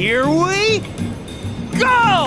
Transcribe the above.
Here we go!